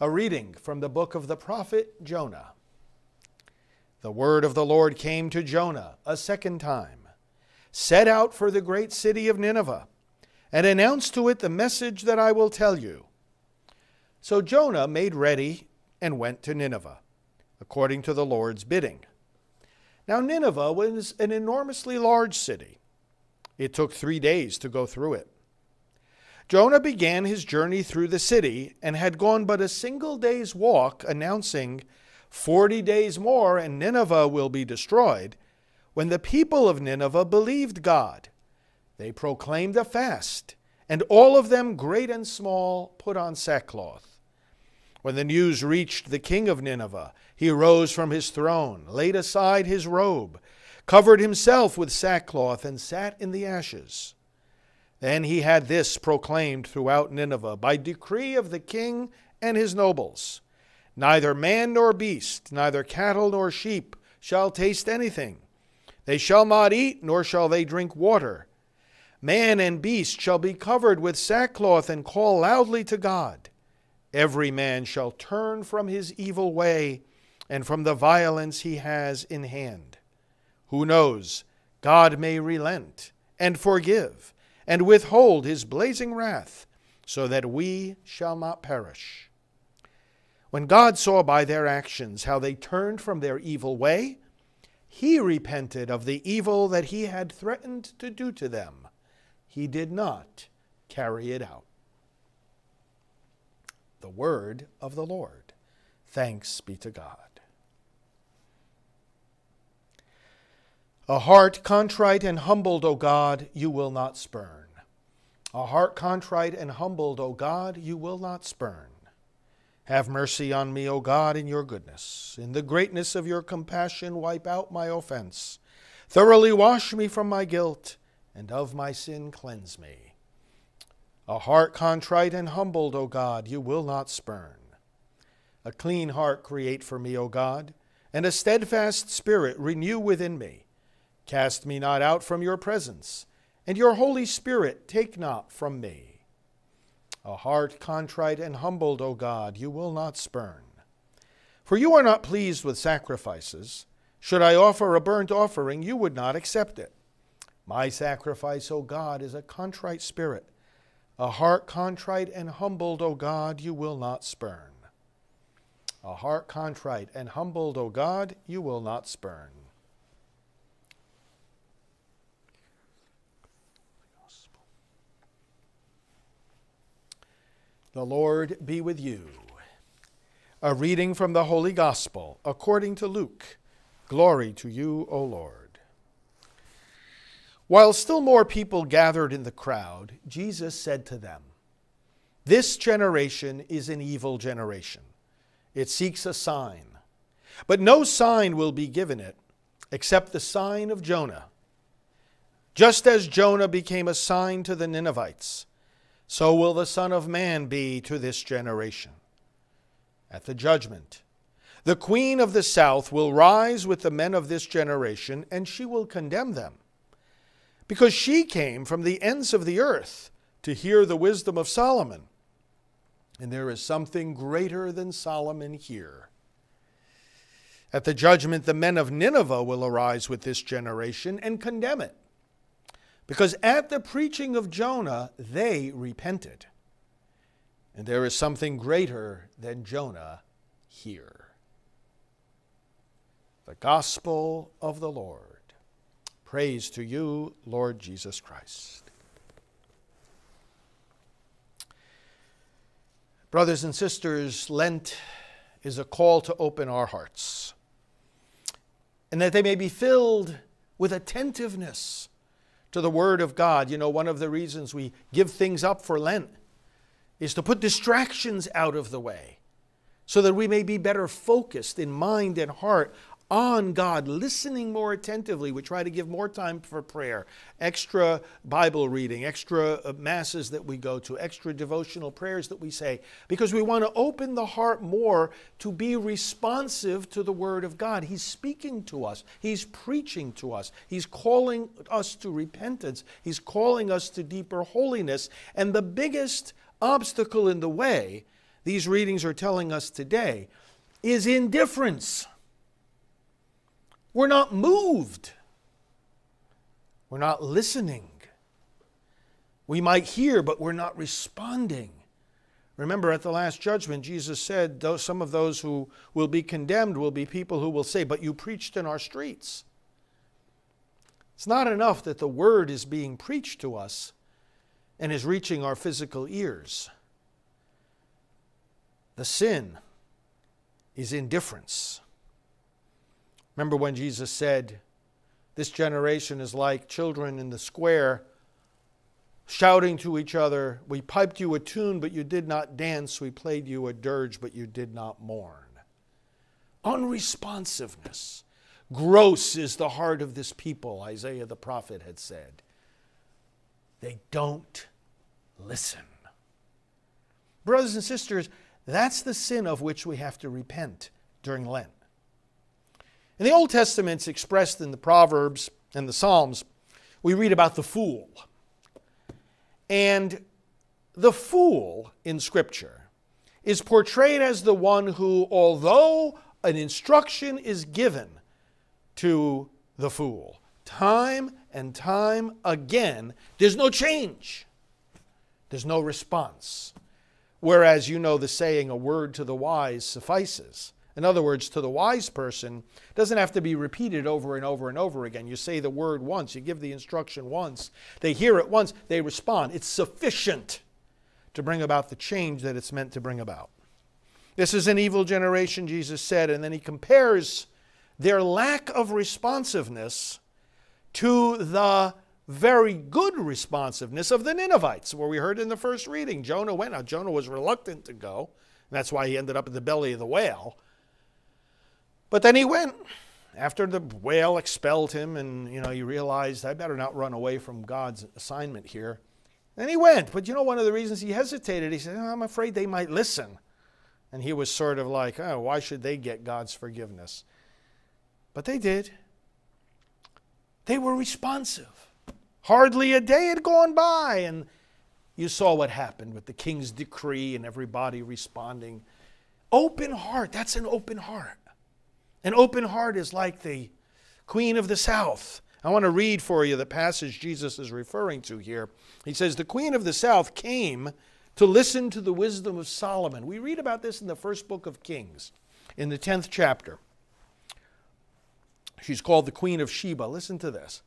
A reading from the book of the prophet Jonah. The word of the Lord came to Jonah a second time Set out for the great city of Nineveh, and announce to it the message that I will tell you. So Jonah made ready and went to Nineveh, according to the Lord's bidding. Now, Nineveh was an enormously large city. It took three days to go through it. Jonah began his journey through the city and had gone but a single day's walk, announcing, Forty days more and Nineveh will be destroyed, when the people of Nineveh believed God. They proclaimed a fast, and all of them, great and small, put on sackcloth. When the news reached the king of Nineveh, he rose from his throne, laid aside his robe, covered himself with sackcloth, and sat in the ashes. Then he had this proclaimed throughout Nineveh by decree of the king and his nobles Neither man nor beast, neither cattle nor sheep shall taste anything. They shall not eat, nor shall they drink water. Man and beast shall be covered with sackcloth and call loudly to God. Every man shall turn from his evil way and from the violence he has in hand. Who knows? God may relent and forgive and withhold his blazing wrath, so that we shall not perish. When God saw by their actions how they turned from their evil way, he repented of the evil that he had threatened to do to them. He did not carry it out. The word of the Lord. Thanks be to God. A heart contrite and humbled, O God, you will not spurn. A heart contrite and humbled, O God, you will not spurn. Have mercy on me, O God, in your goodness. In the greatness of your compassion, wipe out my offense. Thoroughly wash me from my guilt, and of my sin cleanse me. A heart contrite and humbled, O God, you will not spurn. A clean heart create for me, O God, and a steadfast spirit renew within me. Cast me not out from your presence, and your Holy Spirit take not from me. A heart contrite and humbled, O God, you will not spurn. For you are not pleased with sacrifices. Should I offer a burnt offering, you would not accept it. My sacrifice, O God, is a contrite spirit. A heart contrite and humbled, O God, you will not spurn. A heart contrite and humbled, O God, you will not spurn. The Lord be with you. A reading from the Holy Gospel according to Luke. Glory to you, O Lord. While still more people gathered in the crowd, Jesus said to them, This generation is an evil generation. It seeks a sign, but no sign will be given it except the sign of Jonah. Just as Jonah became a sign to the Ninevites, so will the Son of Man be to this generation. At the judgment, the queen of the south will rise with the men of this generation, and she will condemn them. Because she came from the ends of the earth to hear the wisdom of Solomon. And there is something greater than Solomon here. At the judgment, the men of Nineveh will arise with this generation and condemn it because at the preaching of Jonah, they repented. And there is something greater than Jonah here. The Gospel of the Lord. Praise to you, Lord Jesus Christ. Brothers and sisters, Lent is a call to open our hearts, and that they may be filled with attentiveness to the Word of God. You know, one of the reasons we give things up for Lent is to put distractions out of the way so that we may be better focused in mind and heart on God, listening more attentively. We try to give more time for prayer, extra Bible reading, extra uh, masses that we go to, extra devotional prayers that we say, because we want to open the heart more to be responsive to the Word of God. He's speaking to us, He's preaching to us, He's calling us to repentance, He's calling us to deeper holiness. And the biggest obstacle in the way these readings are telling us today is indifference. We're not moved. We're not listening. We might hear, but we're not responding. Remember, at the Last Judgment, Jesus said, Some of those who will be condemned will be people who will say, But you preached in our streets. It's not enough that the word is being preached to us and is reaching our physical ears. The sin is indifference. Remember when Jesus said, This generation is like children in the square shouting to each other, We piped you a tune, but you did not dance. We played you a dirge, but you did not mourn. Unresponsiveness. Gross is the heart of this people, Isaiah the prophet had said. They don't listen. Brothers and sisters, that's the sin of which we have to repent during Lent. In the Old Testament, expressed in the Proverbs and the Psalms. We read about the fool. And the fool in Scripture is portrayed as the one who, although an instruction is given to the fool, time and time again, there's no change, there's no response. Whereas you know the saying, a word to the wise suffices. In other words, to the wise person, doesn't have to be repeated over and over and over again. You say the word once, you give the instruction once, they hear it once, they respond. It's sufficient to bring about the change that it's meant to bring about. This is an evil generation, Jesus said, and then he compares their lack of responsiveness to the very good responsiveness of the Ninevites, where we heard in the first reading. Jonah went. Now, Jonah was reluctant to go. And that's why he ended up in the belly of the whale. But then he went after the whale expelled him, and you know he realized I better not run away from God's assignment here. And he went. But you know one of the reasons he hesitated, he said, oh, "I'm afraid they might listen," and he was sort of like, "Oh, why should they get God's forgiveness?" But they did. They were responsive. Hardly a day had gone by, and you saw what happened with the king's decree and everybody responding. Open heart, that's an open heart. An open heart is like the queen of the south. I want to read for you the passage Jesus is referring to here. He says, The queen of the south came to listen to the wisdom of Solomon. We read about this in the first book of Kings, in the 10th chapter. She's called the Queen of Sheba. Listen to this.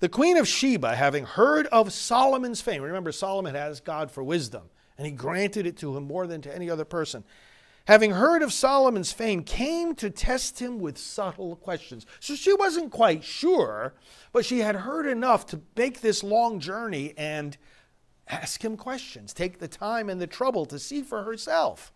The Queen of Sheba, having heard of Solomon's fame, remember, Solomon asked God for wisdom, and he granted it to him more than to any other person having heard of Solomon's fame, came to test him with subtle questions. So she wasn't quite sure, but she had heard enough to make this long journey and ask him questions, take the time and the trouble to see for herself.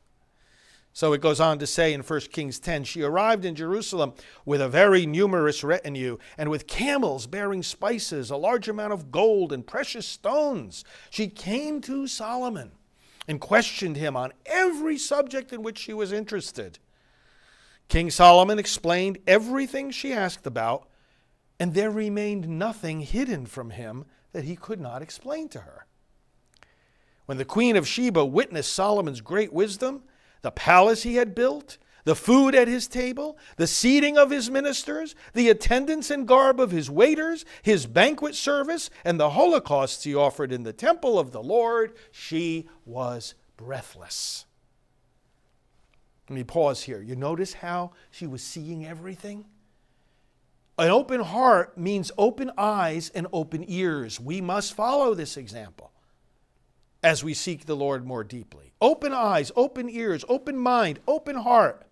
So it goes on to say in 1 Kings 10 she arrived in Jerusalem with a very numerous retinue and with camels bearing spices, a large amount of gold and precious stones. She came to Solomon and questioned him on every subject in which she was interested. King Solomon explained everything she asked about, and there remained nothing hidden from him that he could not explain to her. When the queen of Sheba witnessed Solomon's great wisdom, the palace he had built, the food at his table, the seating of his ministers, the attendance and garb of his waiters, his banquet service, and the holocausts he offered in the temple of the Lord, she was breathless. Let me pause here. You notice how she was seeing everything? An open heart means open eyes and open ears. We must follow this example as we seek the Lord more deeply. Open eyes, open ears, open mind, open heart.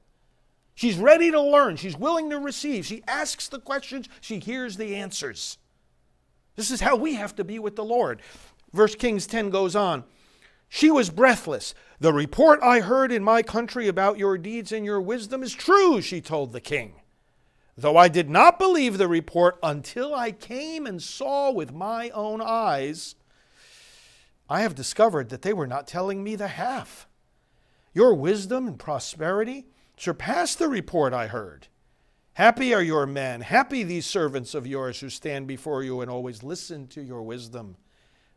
She's ready to learn. She's willing to receive. She asks the questions. She hears the answers. This is how we have to be with the Lord. First Kings 10 goes on. She was breathless. The report I heard in my country about your deeds and your wisdom is true, she told the king. Though I did not believe the report until I came and saw with my own eyes, I have discovered that they were not telling me the half. Your wisdom and prosperity surpass the report I heard. Happy are your men, happy these servants of yours who stand before you and always listen to your wisdom.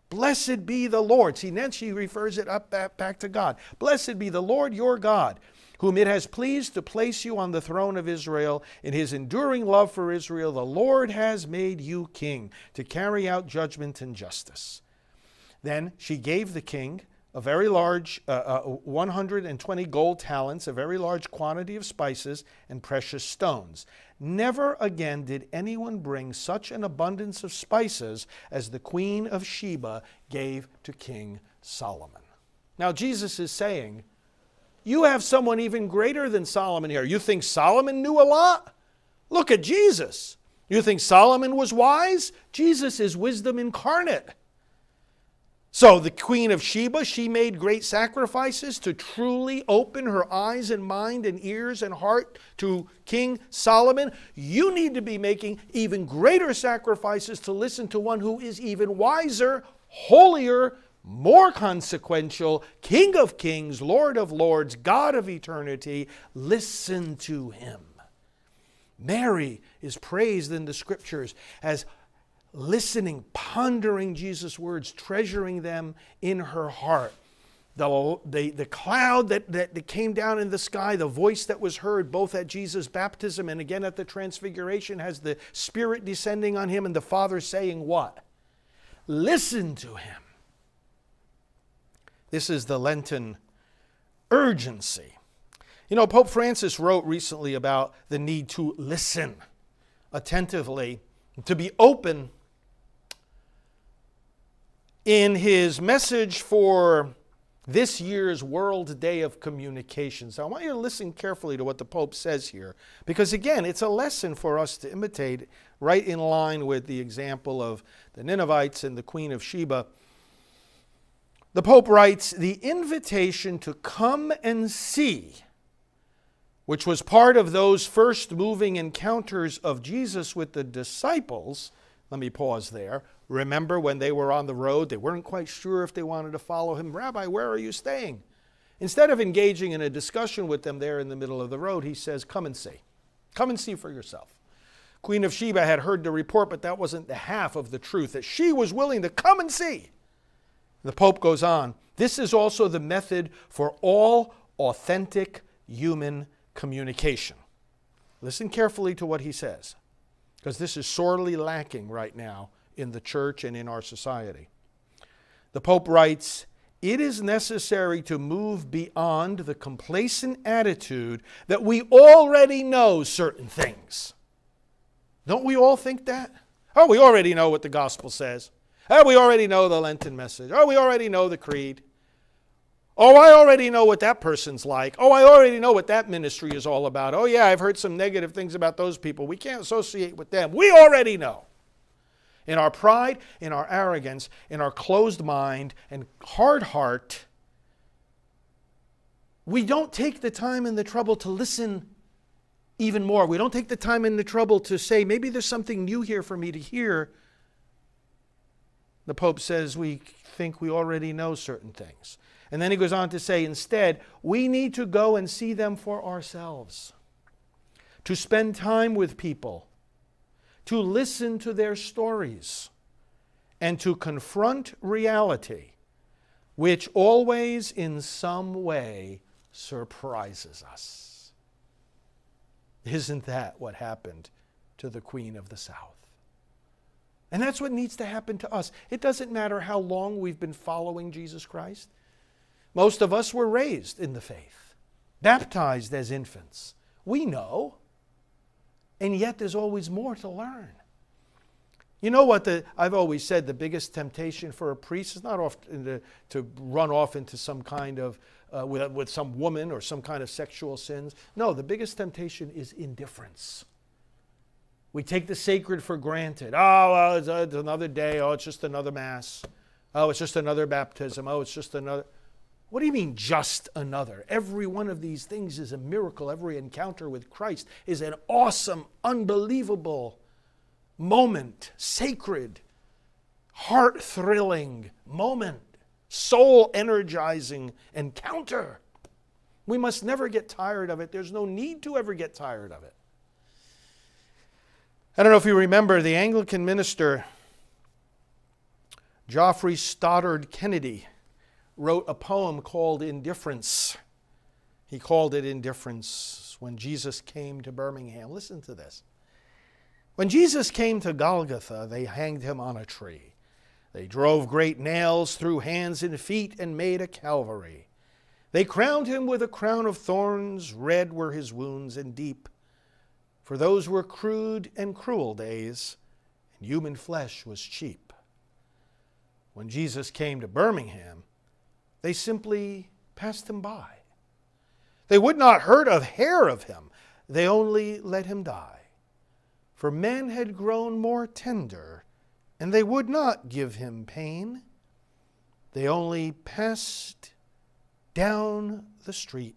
Blessed be the Lord. See, then she refers it up back, back to God. Blessed be the Lord your God, whom it has pleased to place you on the throne of Israel. In his enduring love for Israel, the Lord has made you king to carry out judgment and justice. Then she gave the king a very large, uh, uh, 120 gold talents, a very large quantity of spices and precious stones. Never again did anyone bring such an abundance of spices as the queen of Sheba gave to King Solomon. Now, Jesus is saying, You have someone even greater than Solomon here. You think Solomon knew a lot? Look at Jesus. You think Solomon was wise? Jesus is wisdom incarnate. So the queen of Sheba, she made great sacrifices to truly open her eyes and mind and ears and heart to King Solomon. You need to be making even greater sacrifices to listen to one who is even wiser, holier, more consequential, King of kings, Lord of lords, God of eternity. Listen to him. Mary is praised in the scriptures as listening, pondering Jesus' words, treasuring them in her heart. The, the, the cloud that, that, that came down in the sky, the voice that was heard both at Jesus' baptism and again at the transfiguration, has the Spirit descending on him and the Father saying, What? Listen to him. This is the Lenten urgency. You know, Pope Francis wrote recently about the need to listen attentively, to be open in his message for this year's World Day of Communications. I want you to listen carefully to what the Pope says here, because again, it's a lesson for us to imitate right in line with the example of the Ninevites and the Queen of Sheba. The Pope writes The invitation to come and see, which was part of those first moving encounters of Jesus with the disciples. Let me pause there. Remember when they were on the road, they weren't quite sure if they wanted to follow him. Rabbi, where are you staying? Instead of engaging in a discussion with them there in the middle of the road, he says, Come and see. Come and see for yourself. Queen of Sheba had heard the report, but that wasn't the half of the truth, that she was willing to come and see. The Pope goes on this is also the method for all authentic human communication. Listen carefully to what he says, because this is sorely lacking right now in the church and in our society. The Pope writes, it is necessary to move beyond the complacent attitude that we already know certain things. Don't we all think that? Oh, we already know what the gospel says. Oh, we already know the Lenten message. Oh, we already know the creed. Oh, I already know what that person's like. Oh, I already know what that ministry is all about. Oh, yeah, I've heard some negative things about those people. We can't associate with them. We already know. In our pride, in our arrogance, in our closed mind and hard heart, we don't take the time and the trouble to listen even more. We don't take the time and the trouble to say, maybe there's something new here for me to hear. The Pope says we think we already know certain things. And then he goes on to say, instead, we need to go and see them for ourselves, to spend time with people to listen to their stories and to confront reality, which always in some way surprises us. Isn't that what happened to the Queen of the South? And that's what needs to happen to us. It doesn't matter how long we've been following Jesus Christ. Most of us were raised in the faith, baptized as infants. We know. And yet there's always more to learn. You know what the, I've always said the biggest temptation for a priest is not off the, to run off into some kind of, uh, with, with some woman or some kind of sexual sins. No, the biggest temptation is indifference. We take the sacred for granted. Oh, well, it's, uh, it's another day. Oh, it's just another Mass. Oh, it's just another baptism. Oh, it's just another. What do you mean, just another? Every one of these things is a miracle. Every encounter with Christ is an awesome, unbelievable moment, sacred, heart thrilling moment, soul energizing encounter. We must never get tired of it. There's no need to ever get tired of it. I don't know if you remember the Anglican minister Geoffrey Studdert Kennedy wrote a poem called Indifference. He called it Indifference when Jesus came to Birmingham. Listen to this. When Jesus came to Golgotha, they hanged him on a tree. They drove great nails through hands and feet and made a Calvary. They crowned him with a crown of thorns, red were his wounds and deep. For those were crude and cruel days, and human flesh was cheap. When Jesus came to Birmingham, they simply passed him by. They would not hurt a hair of him, they only let him die. For men had grown more tender, and they would not give him pain. They only passed down the street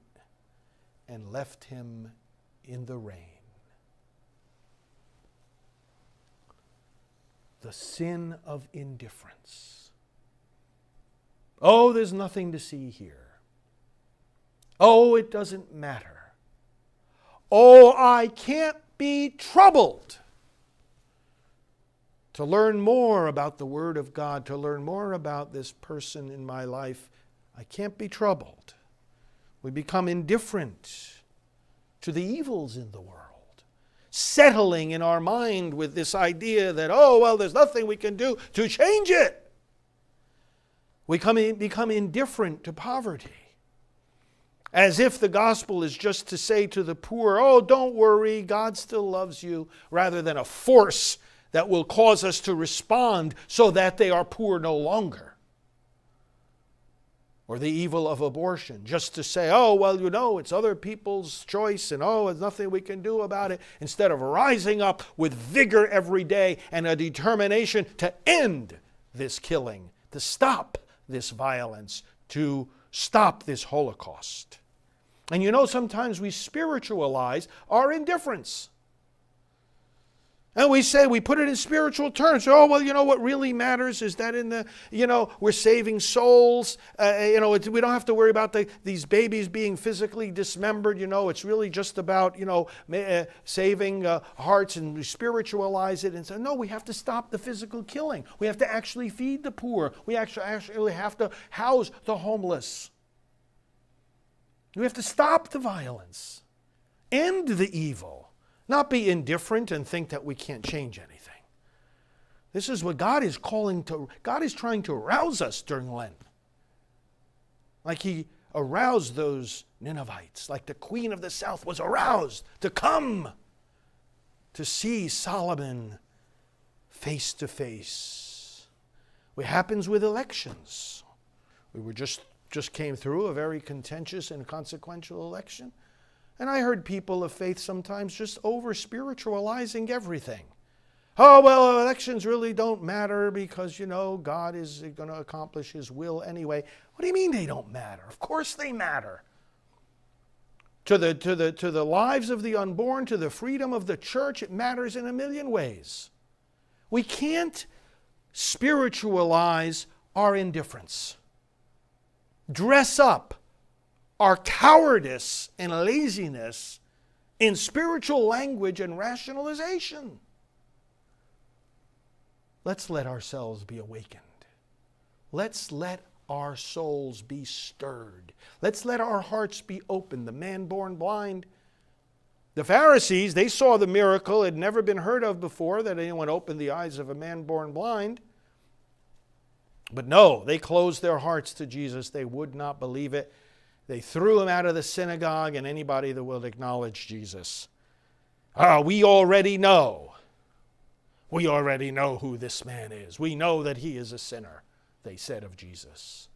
and left him in the rain. The sin of indifference. Oh, there's nothing to see here. Oh, it doesn't matter. Oh, I can't be troubled. To learn more about the Word of God, to learn more about this person in my life, I can't be troubled. We become indifferent to the evils in the world, settling in our mind with this idea that, oh, well, there's nothing we can do to change it. We come become indifferent to poverty. As if the gospel is just to say to the poor, oh, don't worry, God still loves you, rather than a force that will cause us to respond so that they are poor no longer. Or the evil of abortion, just to say, oh, well, you know, it's other people's choice and oh, there's nothing we can do about it, instead of rising up with vigor every day and a determination to end this killing, to stop this violence, to stop this Holocaust. And you know, sometimes we spiritualize our indifference. And we say, we put it in spiritual terms. Oh, well, you know what really matters is that in the, you know, we're saving souls. Uh, you know, we don't have to worry about the, these babies being physically dismembered. You know, it's really just about, you know, uh, saving uh, hearts and we spiritualize it and say, no, we have to stop the physical killing. We have to actually feed the poor. We actually, actually have to house the homeless. We have to stop the violence, end the evil. Not be indifferent and think that we can't change anything. This is what God is calling to, God is trying to arouse us during Lent. Like He aroused those Ninevites, like the queen of the south was aroused to come to see Solomon face to face. What happens with elections? We were just, just came through a very contentious and consequential election. And I heard people of faith sometimes just over spiritualizing everything. Oh, well, elections really don't matter because, you know, God is going to accomplish his will anyway. What do you mean they don't matter? Of course they matter. To the, to, the, to the lives of the unborn, to the freedom of the church, it matters in a million ways. We can't spiritualize our indifference. Dress up our cowardice and laziness in spiritual language and rationalization. Let's let ourselves be awakened. Let's let our souls be stirred. Let's let our hearts be open. The man born blind. The Pharisees, they saw the miracle. Had never been heard of before that anyone opened the eyes of a man born blind. But no, they closed their hearts to Jesus. They would not believe it. They threw him out of the synagogue and anybody that will acknowledge Jesus. Ah, we already know. We already know who this man is. We know that he is a sinner, they said of Jesus.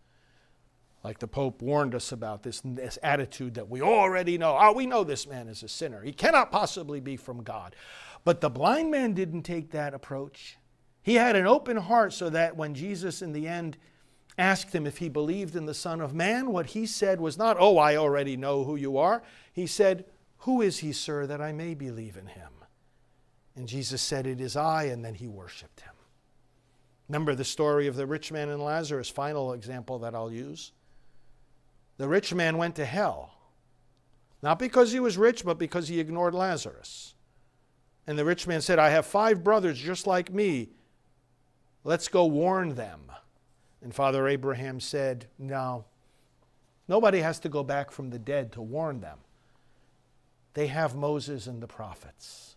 Like the Pope warned us about this, this attitude that we already know. Ah, we know this man is a sinner. He cannot possibly be from God. But the blind man didn't take that approach. He had an open heart so that when Jesus, in the end, asked him if he believed in the Son of Man, what he said was not, Oh, I already know who you are. He said, Who is he, sir, that I may believe in him? And Jesus said, It is I, and then he worshiped him. Remember the story of the rich man and Lazarus, final example that I'll use. The rich man went to hell, not because he was rich, but because he ignored Lazarus. And the rich man said, I have five brothers just like me. Let's go warn them And Father Abraham said, No, nobody has to go back from the dead to warn them. They have Moses and the prophets.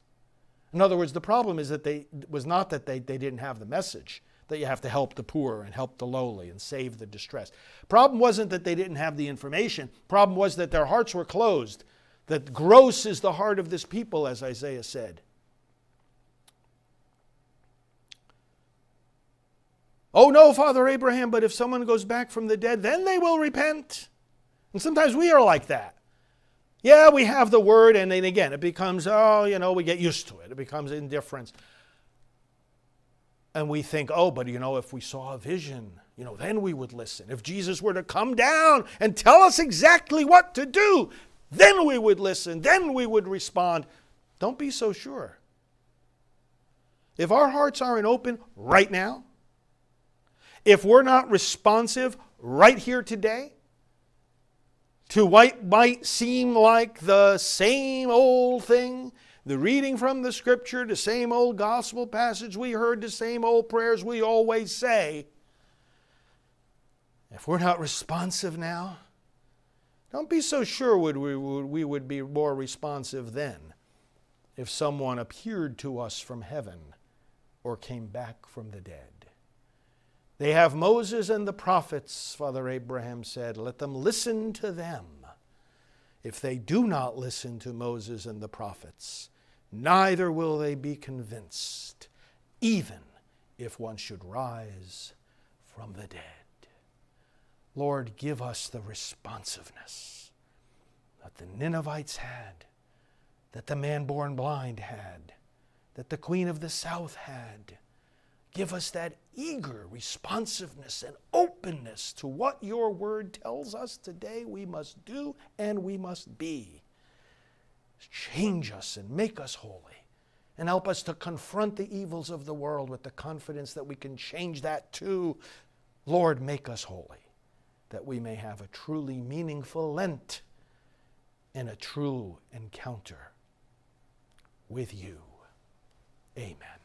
In other words, the problem is that they was not that they, they didn't have the message that you have to help the poor and help the lowly and save the distressed. Problem wasn't that they didn't have the information. Problem was that their hearts were closed. That gross is the heart of this people, as Isaiah said. Oh no, Father Abraham, but if someone goes back from the dead, then they will repent. And sometimes we are like that. Yeah, we have the word, and then again, it becomes, oh, you know, we get used to it. It becomes indifference. And we think, oh, but you know, if we saw a vision, you know, then we would listen. If Jesus were to come down and tell us exactly what to do, then we would listen, then we would respond. Don't be so sure. If our hearts aren't open right now, if we're not responsive right here today to what might seem like the same old thing, the reading from the scripture, the same old gospel passage we heard, the same old prayers we always say, if we're not responsive now, don't be so sure would we, we would be more responsive then if someone appeared to us from heaven or came back from the dead. They have Moses and the prophets, Father Abraham said. Let them listen to them. If they do not listen to Moses and the prophets, neither will they be convinced, even if one should rise from the dead. Lord, give us the responsiveness that the Ninevites had, that the man born blind had, that the queen of the south had. Give us that eager responsiveness and openness to what your word tells us today we must do and we must be. Change us and make us holy and help us to confront the evils of the world with the confidence that we can change that too. Lord, make us holy that we may have a truly meaningful Lent and a true encounter with you. Amen.